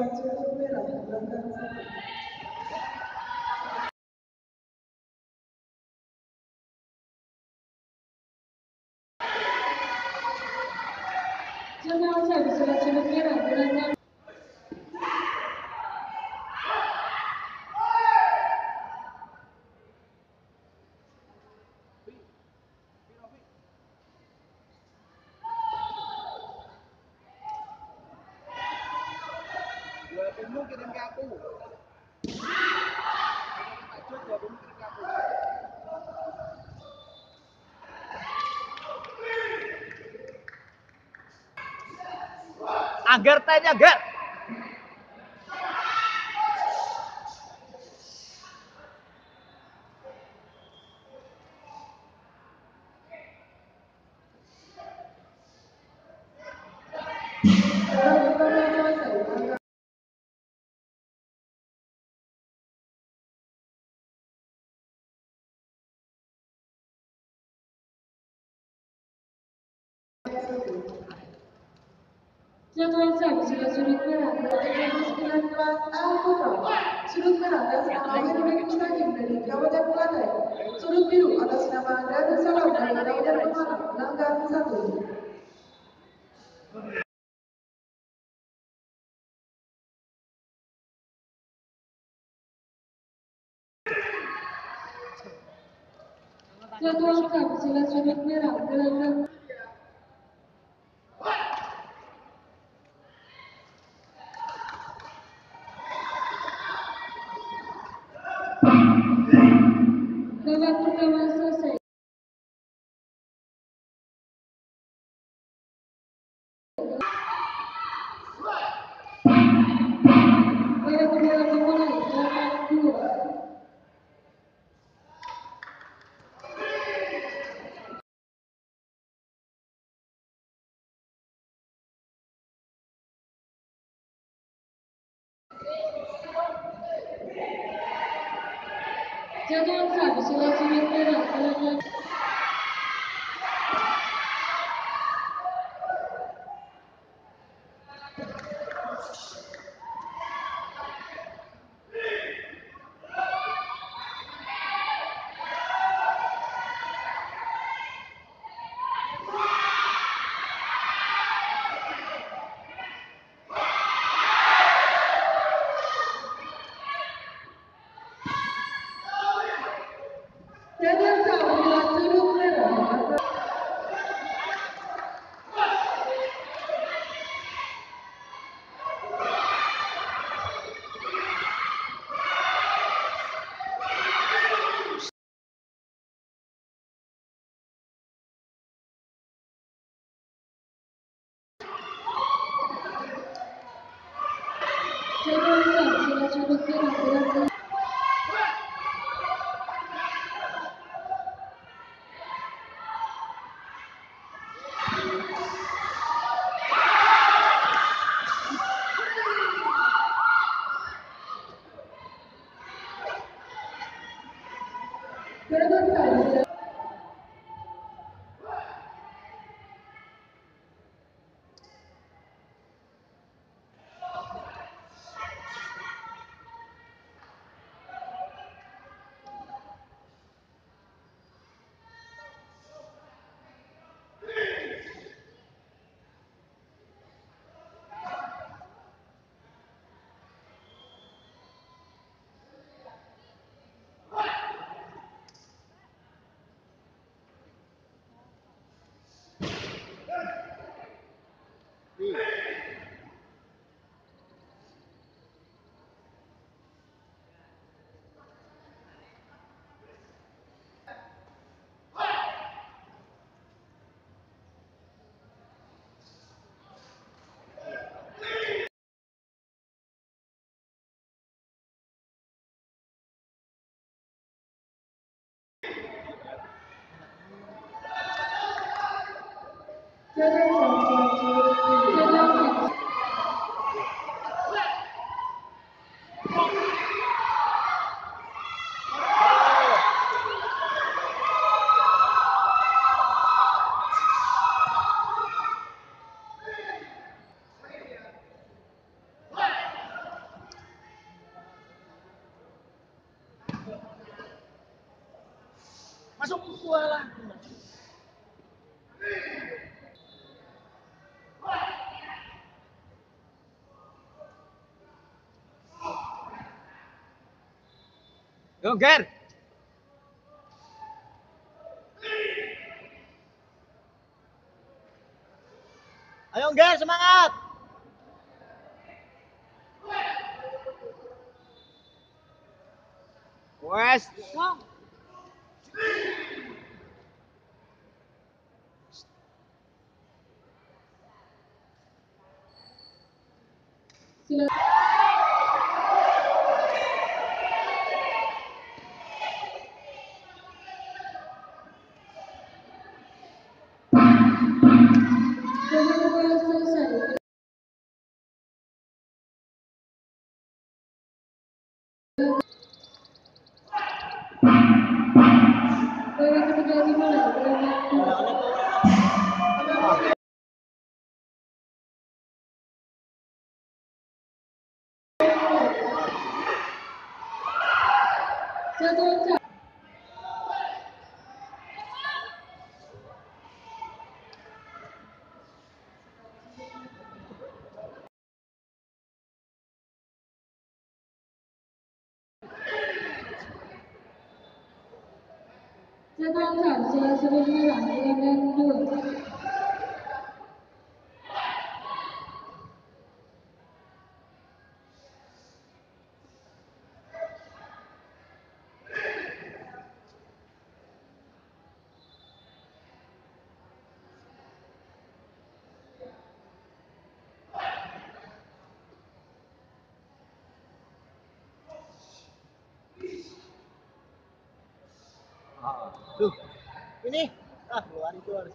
Watu weupe na agar tanya agar Yataysa bizi sürüklere, yatayımız planla alkota, sürüklere adasına mahirine güçten gitmeli, yavada kullanay, sürük biru adasına mahirine salam, yavada kullanay, nangar misatı. Yataysa bizi sürüklere, yatayımız Gracias. Selesaikanlah. sensi la soluzione della Per masuk kuala. Yo, Ger. Ayo, Ger, semangat. Wes. Silakan. 在他们ต้的是การซื้อ Tuh. Ini. Ah, keluar itu harus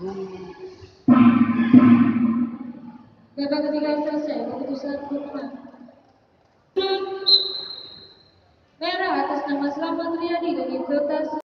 Gerakan ketiga selesai. Keputusan pemenang. Merah atas nama Selamat Riyadi dari Kota